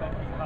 Wow.